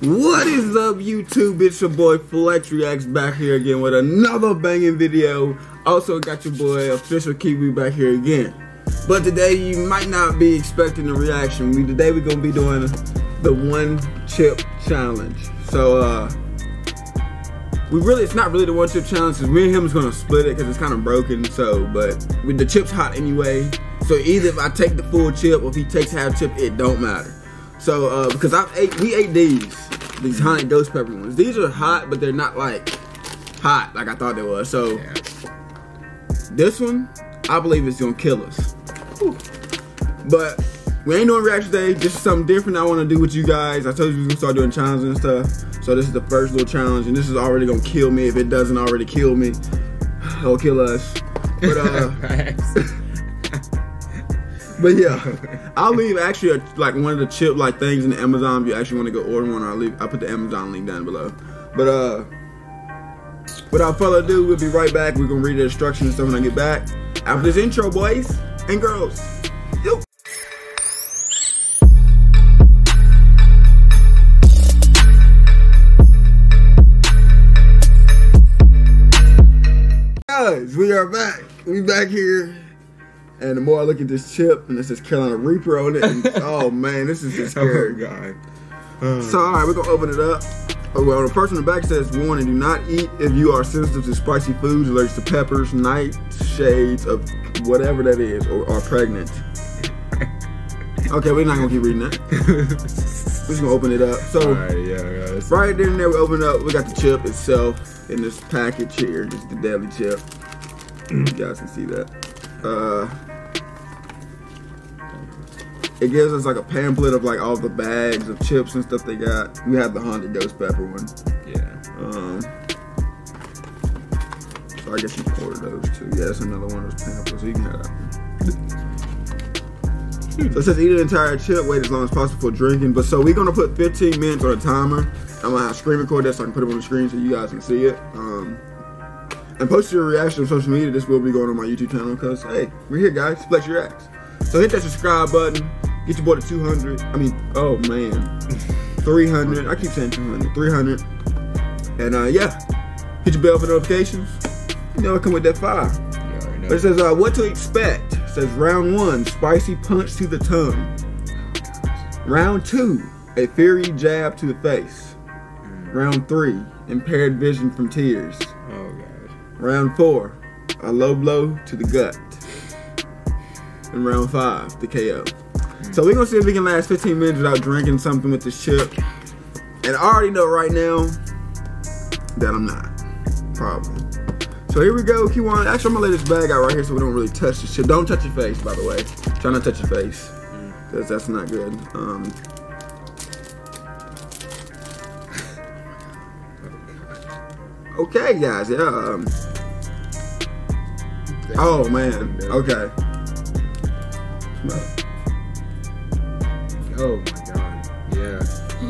What is up, YouTube? It's your boy Flex Reacts back here again with another banging video. Also got your boy Official Kiwi back here again. But today you might not be expecting a reaction. We today we're gonna be doing the one chip challenge. So uh we really it's not really the one chip challenge because me and him is gonna split it because it's kind of broken. So but with the chips hot anyway. So either if I take the full chip or if he takes half chip, it don't matter. So uh because I ate we ate these these honey ghost pepper ones. These are hot, but they're not like hot like I thought they were. So Yeah. this one, I believe it's gonna kill us. But we ain't doing reaction day. This is something different I want to do with you guys. I told you we gonna start doing challenges and stuff. So this is the first little challenge, and this is already gonna kill me if it doesn't already kill me. It'll kill us. But uh, but yeah, I'll leave actually a, like one of the chip like things in Amazon. If you actually want to go order one, I'll leave. I'll put the Amazon link down below. But uh, without further ado, we'll be right back. We're gonna read the instructions and stuff when I get back. After this intro, boys and girls. Yo. Guys, we are back. We back here. And the more I look at this chip, and this is Carolina Reaper on it, and, oh man, this is just Oh scary. god. Oh. So, all right, we're gonna open it up. Oh, well, the person in the back says, "Warning: Do not eat if you are sensitive to spicy foods, allergic to peppers, night shades of whatever that is, or are pregnant." Okay, we're not gonna keep reading that. We're just gonna open it up. So, Alright, yeah, right there and there, we open up. We got the chip itself in this package here. Is the deadly chip. you guys can see that. Uh, it gives us like a pamphlet of like all the bags of chips and stuff they got. We have the Haunted Ghost Pepper one. Yeah. Um, so I guess you can order those too. Yeah, that's another one of those pamphlets. So you can have that one. So it says eat an entire chip, wait as long as possible for drinking. But so we're gonna put 15 minutes on a timer. I'm gonna have screen record that so I can put it on the screen so you guys can see it. Um, and post your reaction on social media. This will be going on my YouTube channel because hey, we're here, guys. Flex Reacts. So hit that subscribe button. Get your boy to 200. I mean, oh man, 300. I keep saying 200. 300. And uh, yeah, hit your bell for notifications. You know, I come with that fire. You already know. But it says uh, what to expect. It says round one, spicy punch to the tongue. Round two, a fiery jab to the face. Round three, impaired vision from tears. Oh god. Round four, a low blow to the gut. And round five, the KO. So we're gonna see if we can last 15 minutes without drinking something with this chip. And I already know right now that I'm not. Probably. So here we go, Kiwan. Actually, I'm gonna lay this bag out right here so we don't really touch the chip. Don't touch your face, by the way. Try not to touch your face. Because that's not good. Um, okay, guys. Yeah. Um, oh, man. Okay. Oh my god. Yeah.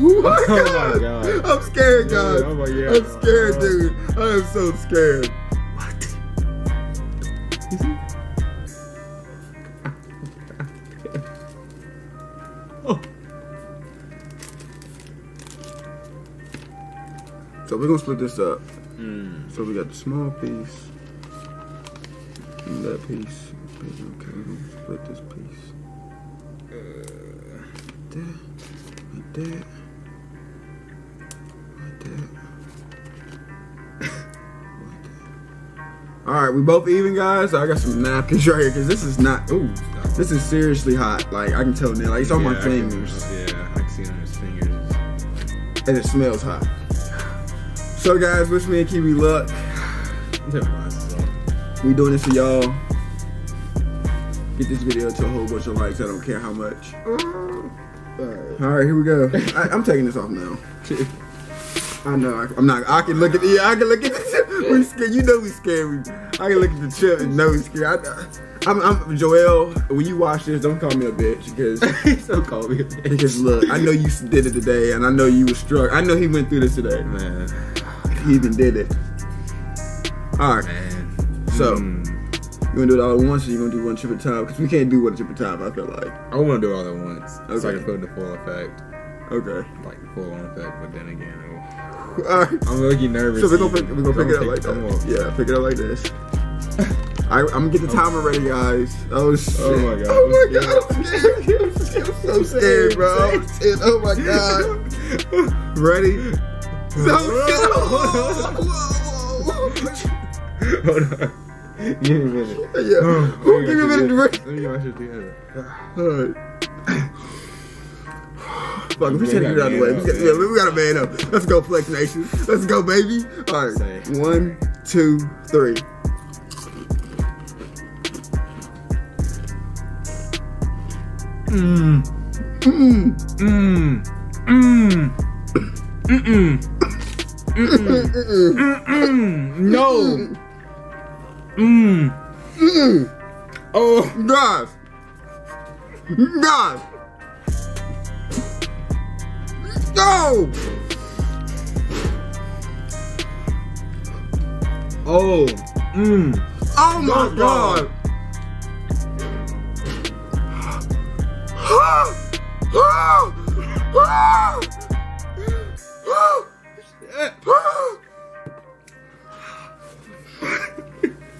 Oh my Oh god. my God. I'm scared, Dude, guys. oh my God. I'm scared, Oh. dude. I am so scared. What? oh. So we're gonna split this up. Mm. So we got the small piece and that piece. Okay, we're gonna split this piece. Like that, like that, like that. like that. All right, we both even, guys. I got some napkins right here because this is not. Ooh, this is seriously hot. Like I can tell now. Like it's on my Yeah, I can- fingers, yeah, I can see it on his fingers. and it smells hot. So, guys, wish me and Kiwi luck. Take my glasses off. We doing this for y'all. Get this video to a whole bunch of likes. I don't care how much. Mm. Alright. All right, here we go. I, I'm taking this off now. I know. I, I'm not. I can look at the. Yeah, I can look at the. We scared. You know we scared. I can look at the chip and know we scared. I, I'm, I'm Joel. When you watch this, don't call me a bitch because so call me a bitch. because look, I know you did it today, and I know you were struck. I know he went through this today. Man. He even did it. All right. Man. So- Mm. You wanna do it all at once, or you gonna do one trip at a time? Because we can't do one chip at a time. I feel like. I want to do it all at once. So I Okay. can put it into full effect. Okay. Like the full on effect, but then again, oh, All right. I'm looking nervous. So we're gonna pick, we're gonna pick it up like that. Yeah, pick it up like this. I, I'm gonna get the timer ready, guys. Oh, oh shit! Oh my God, Oh my god! I'm scared. I'm scared. I'm so scared, bro. I'm scared. Oh my god! Ready? So scared. Hold on. Give me a minute. Yeah. Who give me a minute to Let me get my shit together. Alright. Fuck, we should get it out of the way. We got, yeah, we got a man up. Let's go, Flex Nation. Let's go, baby. Alright. One, two, three. Mmm. Mm. Mmm. Mmm. Mm-mm. Mm-mm. Mm. No. Mmm. Mm. Oh. God. God. Go! Oh. Mmm. Oh my Go, god!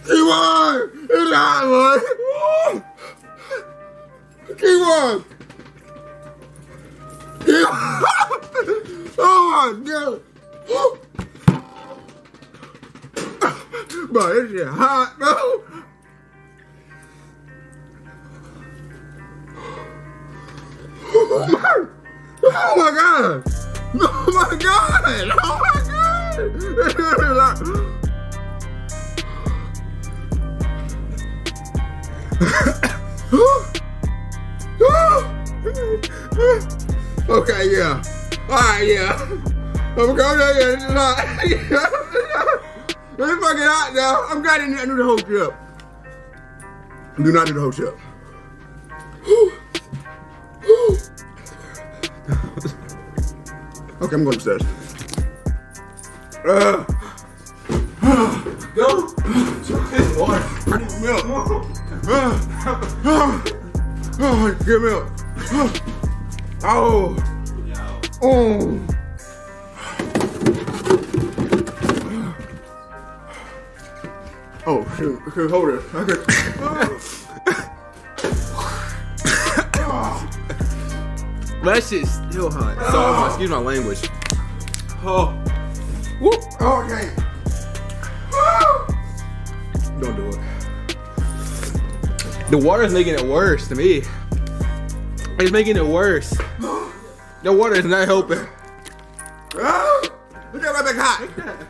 He won! It's one! He won! Oh my god! Bro, this shit hot, bro! Oh my, oh my god! Oh my god! Oh my god! okay, yeah. Alright, yeah. I'm going there, yeah. Is hot. It's fucking hot now. I'm glad I didn't do the whole trip. Do not do the whole trip. okay, I'm going upstairs. Uh, Go. It's water. I need milk. Uh, uh, milk. Oh. Oh. Oh, shoot. Okay, hold it. Okay. That shit's still hot. Sorry, excuse my language. Oh. Whoop. Okay. Don't do it. The water's making it worse to me. It's making it worse. The water is not helping. Ah, Look at my back hot.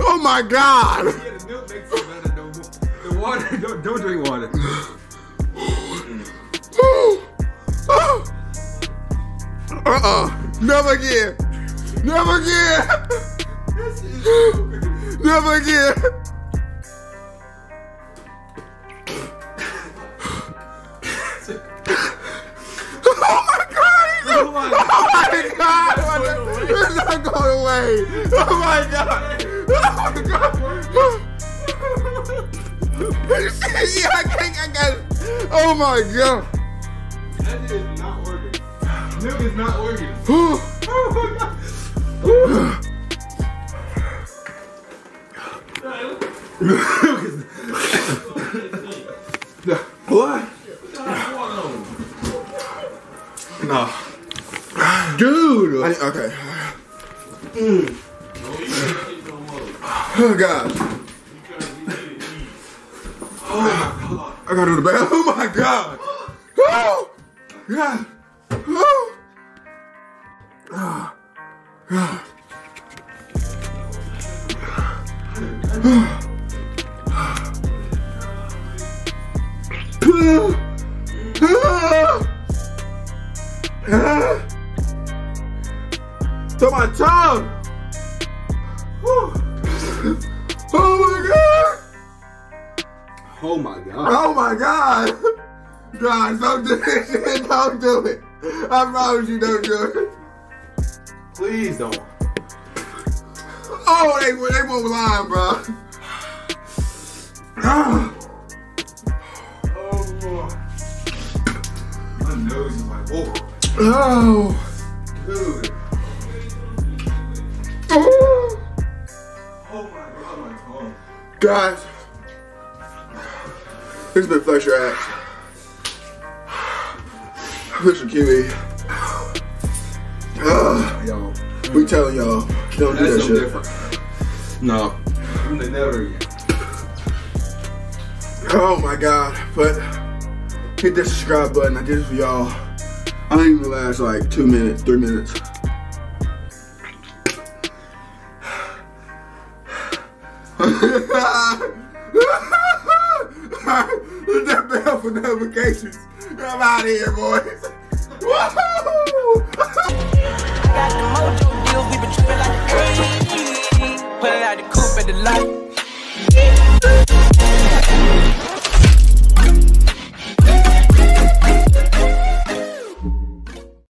Oh, my god. The milk makes it better. The, the water, don't, don't drink water. Uh-uh. Never again. Never again. Never again. Oh my god! Oh my Oh my god! Oh it's not going away! Oh my god! Oh my god! yeah, I can't, I got it. Oh my god! That is not working. Milk is not working. Oh Oh my god. What? No. Dude! I, okay. Oh god. I gotta do the bath. Oh my god! Oh! God! To my tongue! Oh my god! Oh my god. Oh my god! Guys, don't do shit. Don't do it. I promise you don't do it. Please don't. Oh, they, they won't lie, bro. Oh, nose is like, whoa. Oh. Dude. oh. Oh my god, my tongue. Guys, this has been Flex Reacts. Official Kiwi. Yo. we telling y'all, don't do that shit. different. No. Never again. Oh my god, but hit that subscribe button. I did this for y'all. I think it last like two minutes, three minutes. Hit that bell for notifications. I'm out of here, boys. Woo! Got the mojo deals, we been tripping like the 80s. Pulling out the coupe at the light.